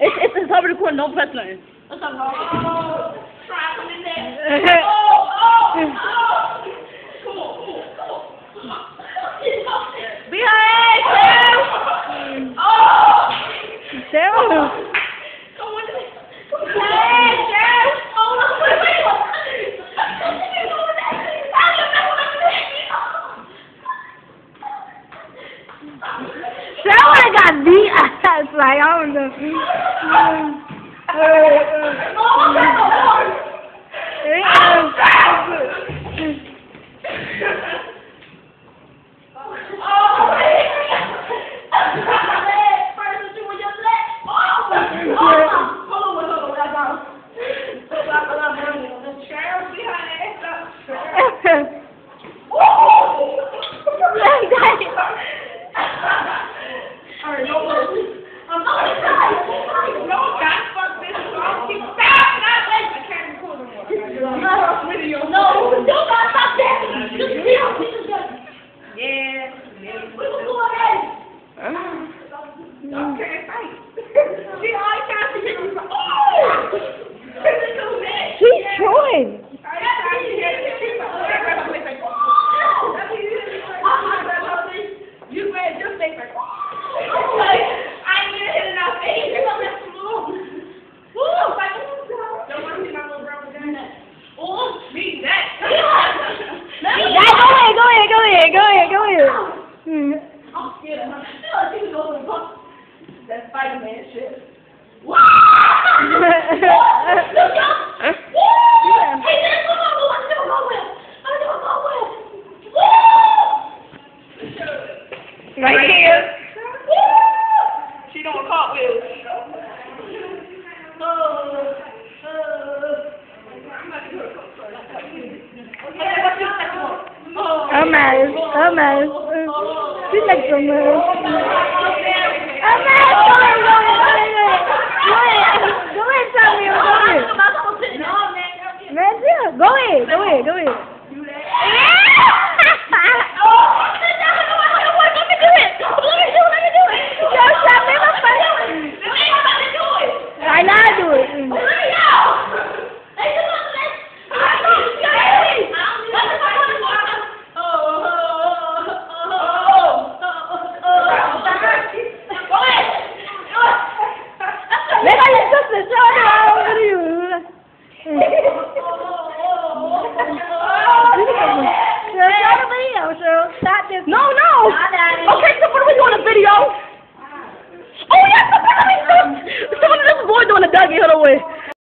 It's it's it's over the corner. Don't press nothing. What's up, bro? Try there. Sam would have got beat ass. Like I don't know. No, Hit. Oh! She's trying. That Spider-Man shit. Wow! Out! Woo! Hey, there's one more. I don't know where. I don't know where. Woo! Right here. Woo! She doing cartwheels. Oh, uh, I'm about to do a cartwheel. Okay, what's your second it, do it. Do that. I know I do it. Mm. Let my little sister show her how to do it. Thank you.